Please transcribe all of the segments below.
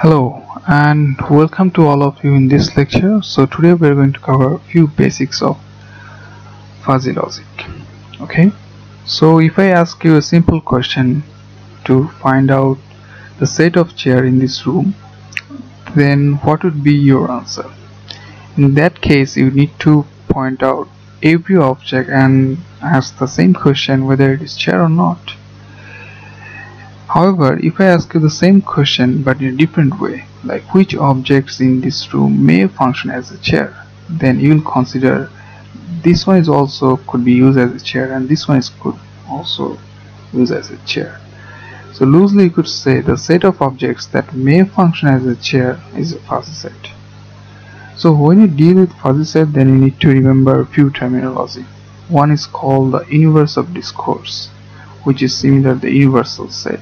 Hello and welcome to all of you in this lecture. So today we are going to cover a few basics of fuzzy logic. Okay, so if I ask you a simple question to find out the set of chair in this room, then what would be your answer? In that case, you need to point out every object and ask the same question whether it is chair or not. However, if I ask you the same question but in a different way, like which objects in this room may function as a chair, then you will consider this one is also could be used as a chair and this one is could also use as a chair. So loosely you could say the set of objects that may function as a chair is a fuzzy set. So when you deal with fuzzy set then you need to remember a few terminology. One is called the universe of discourse which is similar to the universal set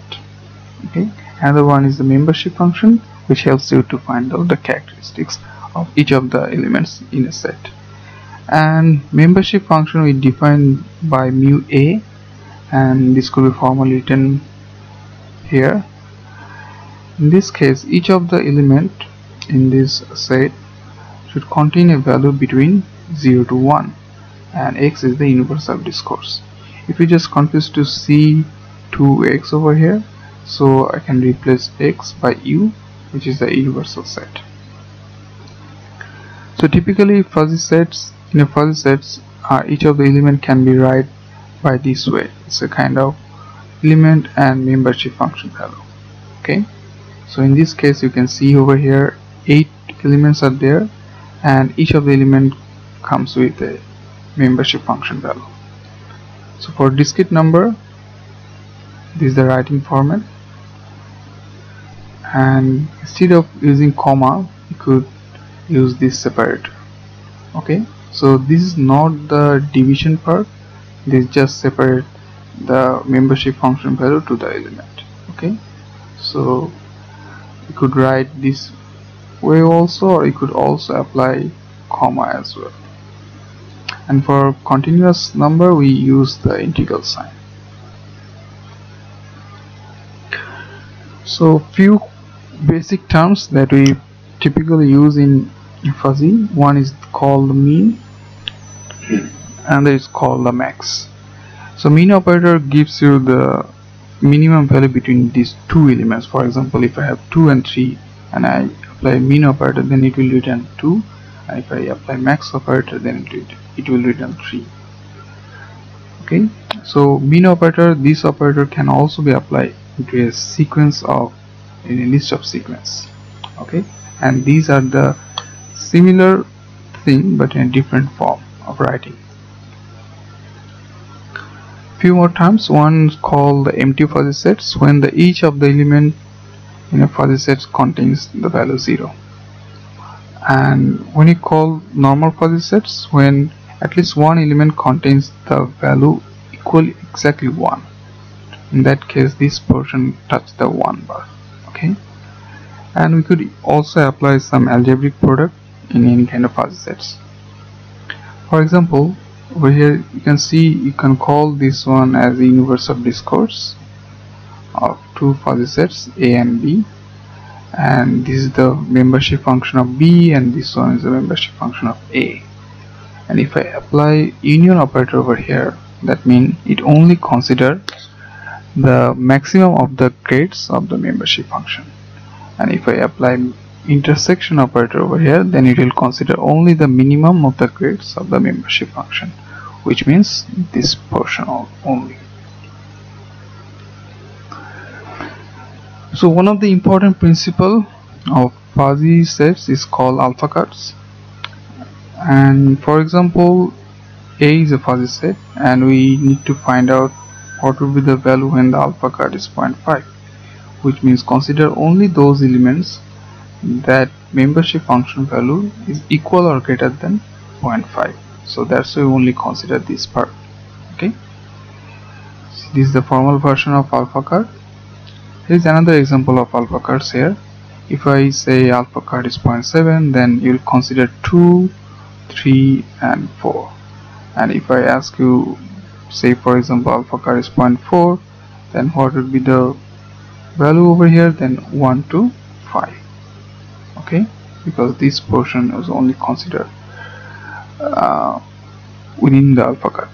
okay. Another one is the membership function which helps you to find out the characteristics of each of the elements in a set. And membership function we define by mu a and this could be formally written here. In this case each of the element in this set should contain a value between 0 to 1 and x is the universal discourse. If we just confuse to see 2x over here so I can replace x by u which is the universal set. So typically fuzzy sets in a fuzzy sets uh, each of the element can be write by this way. It's a kind of element and membership function value okay? So in this case you can see over here eight elements are there and each of the element comes with a membership function value. So for discrete number this is the writing format and instead of using comma you could use this separator okay so this is not the division part. This just separate the membership function value to the element. Okay so you could write this way also or you could also apply comma as well. And for continuous number we use the integral sign. So few basic terms that we typically use in fuzzy. One is called min and is called the max. So min operator gives you the minimum value between these two elements. For example if I have 2 and 3 and I apply min operator then it will return 2 and if I apply max operator then it, it will return 3 okay? So min operator this operator can also be applied to a sequence of in a list of sequence okay? And these are the similar thing but in a different form of writing. Few more times one is called the empty fuzzy sets when the each of the element in a fuzzy set contains the value 0 and when you call normal fuzzy sets when at least one element contains the value equal exactly 1 in that case this portion touch the 1 bar and we could also apply some algebraic product in any kind of fuzzy sets. For example over here you can see you can call this one as the universe of discourse of two fuzzy sets a and b. And this is the membership function of b and this one is the membership function of a. And if I apply union operator over here that means it only consider the maximum of the grades of the membership function and if I apply intersection operator over here then it will consider only the minimum of the grades of the membership function which means this portion only. So one of the important principle of fuzzy sets is called alpha cuts and for example a is a fuzzy set and we need to find out what will be the value when the alpha cut is 0.5 which means consider only those elements that membership function value is equal or greater than 0.5 so that's why we only consider this part okay? So this is the formal version of alpha cut here is another example of alpha cuts here. If I say alpha cut is 0.7 then you will consider 2 3 and 4 and if I ask you say for example alpha cut is 0.4 then what would be the value over here then 1 to 5 okay? Because this portion is only considered uh, within the alpha cut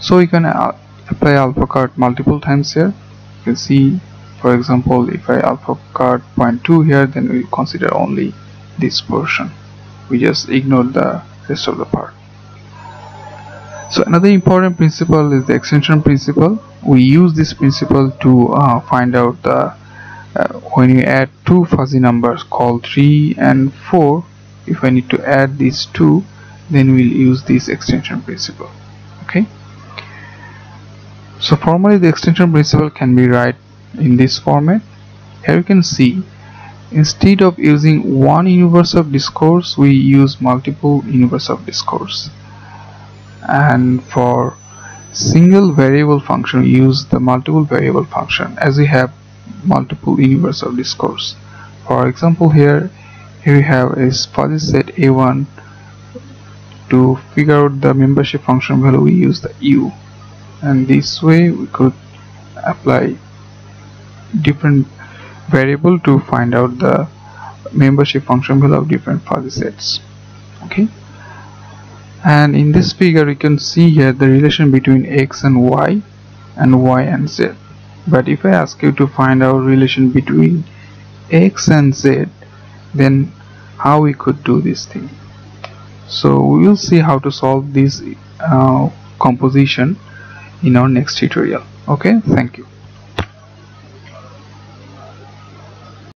so you can apply alpha cut multiple times here. You can see for example if I alpha cut point 2 here then we consider only this portion. We just ignore the rest of the part so another important principle is the extension principle. We use this principle to uh, find out the uh, when you add two fuzzy numbers called 3 and 4 if I need to add these two then we'll use this extension principle. Okay? So formally the extension principle can be write in this format. Here you can see instead of using one universe of discourse we use multiple universe of discourse and for single variable function use the multiple variable function as we have multiple universe of discourse. For example here here we have a fuzzy set a1 to figure out the membership function value we use the u. And this way we could apply different variable to find out the membership function value of different fuzzy sets. Okay and in this figure you can see here the relation between x and y and y and z. But if I ask you to find out relation between x and z then how we could do this thing? So we will see how to solve this uh, composition in our next tutorial. Okay? Thank you